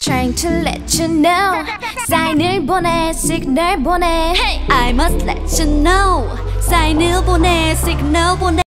Trying to let you know. 사인을 보내 signal 보내 I must let you know. 사인을 보내 signal 보내